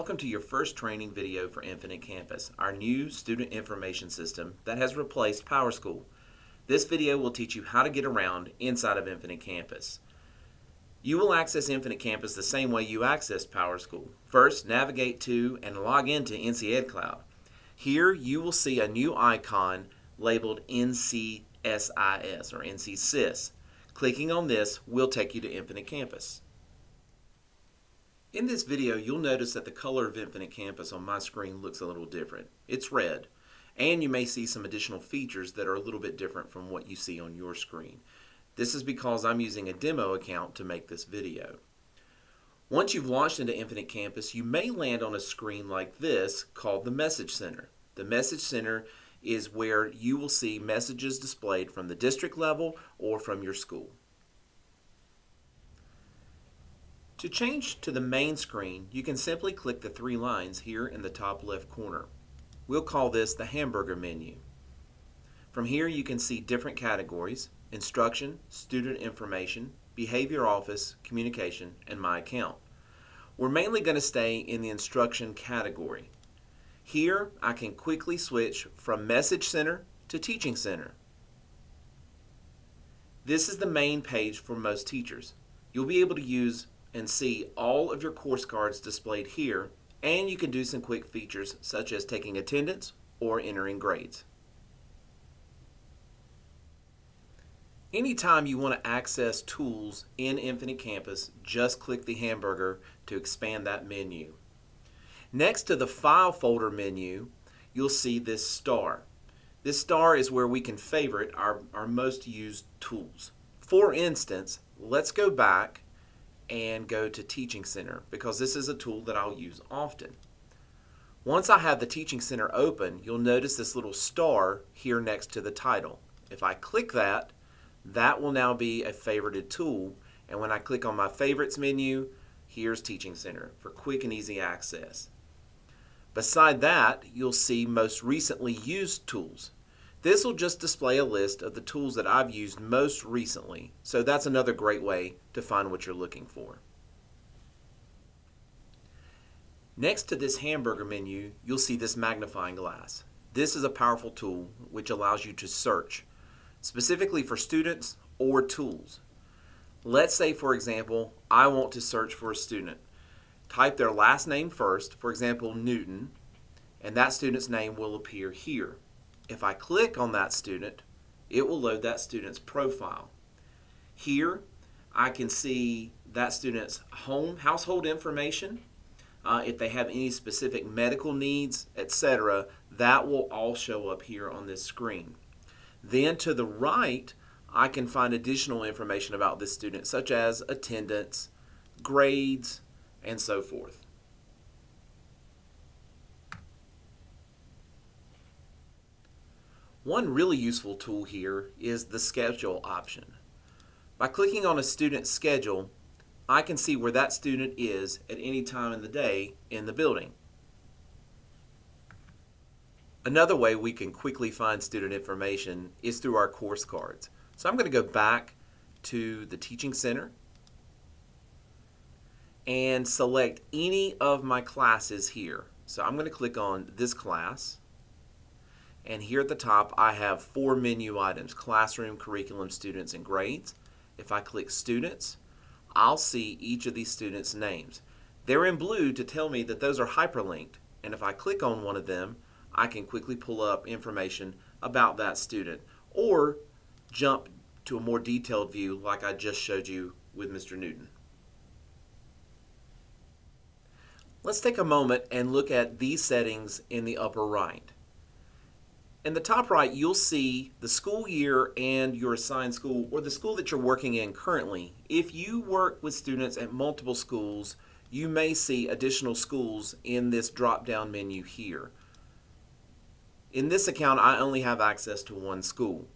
Welcome to your first training video for Infinite Campus, our new student information system that has replaced PowerSchool. This video will teach you how to get around inside of Infinite Campus. You will access Infinite Campus the same way you accessed PowerSchool. First, navigate to and log into NC. Here you will see a new icon labeled NCSIS or NCSIS. Clicking on this will take you to Infinite Campus. In this video, you'll notice that the color of Infinite Campus on my screen looks a little different. It's red, and you may see some additional features that are a little bit different from what you see on your screen. This is because I'm using a demo account to make this video. Once you've launched into Infinite Campus, you may land on a screen like this called the Message Center. The Message Center is where you will see messages displayed from the district level or from your school. To change to the main screen, you can simply click the three lines here in the top left corner. We'll call this the hamburger menu. From here you can see different categories, instruction, student information, behavior office, communication, and my account. We're mainly going to stay in the instruction category. Here I can quickly switch from message center to teaching center. This is the main page for most teachers. You'll be able to use and see all of your course cards displayed here and you can do some quick features such as taking attendance or entering grades. Anytime you want to access tools in Infinite Campus, just click the hamburger to expand that menu. Next to the File folder menu, you'll see this star. This star is where we can favorite our, our most used tools. For instance, let's go back and go to Teaching Center because this is a tool that I'll use often. Once I have the Teaching Center open, you'll notice this little star here next to the title. If I click that, that will now be a favorited tool. And when I click on my favorites menu, here's Teaching Center for quick and easy access. Beside that, you'll see most recently used tools. This will just display a list of the tools that I've used most recently, so that's another great way to find what you're looking for. Next to this hamburger menu, you'll see this magnifying glass. This is a powerful tool which allows you to search, specifically for students or tools. Let's say, for example, I want to search for a student. Type their last name first, for example, Newton, and that student's name will appear here. If I click on that student, it will load that student's profile. Here, I can see that student's home household information. Uh, if they have any specific medical needs, etc., that will all show up here on this screen. Then to the right, I can find additional information about this student, such as attendance, grades, and so forth. One really useful tool here is the schedule option. By clicking on a student's schedule, I can see where that student is at any time in the day in the building. Another way we can quickly find student information is through our course cards. So I'm going to go back to the Teaching Center and select any of my classes here. So I'm going to click on this class and here at the top, I have four menu items, classroom, curriculum, students, and grades. If I click students, I'll see each of these students' names. They're in blue to tell me that those are hyperlinked. And if I click on one of them, I can quickly pull up information about that student or jump to a more detailed view like I just showed you with Mr. Newton. Let's take a moment and look at these settings in the upper right. In the top right, you'll see the school year and your assigned school or the school that you're working in currently. If you work with students at multiple schools, you may see additional schools in this drop-down menu here. In this account, I only have access to one school.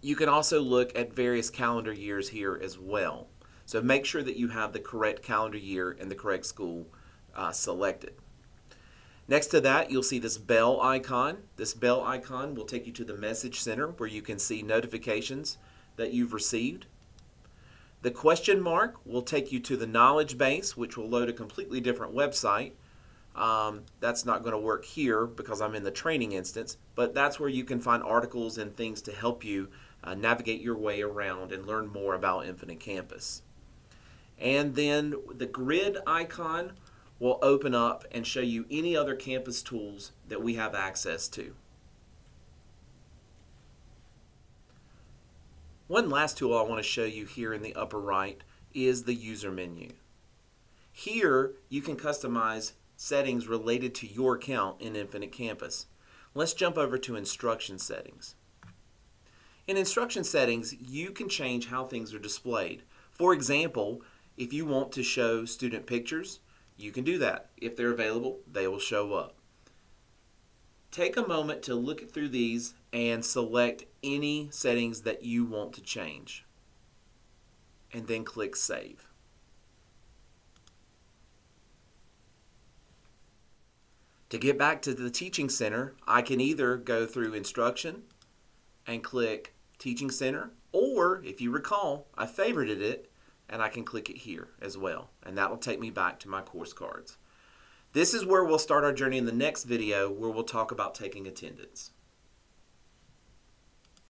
You can also look at various calendar years here as well. So make sure that you have the correct calendar year and the correct school uh, selected. Next to that, you'll see this bell icon. This bell icon will take you to the message center where you can see notifications that you've received. The question mark will take you to the knowledge base, which will load a completely different website. Um, that's not going to work here because I'm in the training instance, but that's where you can find articles and things to help you uh, navigate your way around and learn more about Infinite Campus. And then the grid icon will open up and show you any other campus tools that we have access to. One last tool I want to show you here in the upper right is the user menu. Here you can customize settings related to your account in Infinite Campus. Let's jump over to instruction settings. In instruction settings, you can change how things are displayed. For example, if you want to show student pictures, you can do that. If they're available, they will show up. Take a moment to look through these and select any settings that you want to change. And then click Save. To get back to the Teaching Center, I can either go through Instruction and click Teaching Center, or if you recall, I favorited it and I can click it here as well. And that will take me back to my course cards. This is where we'll start our journey in the next video where we'll talk about taking attendance.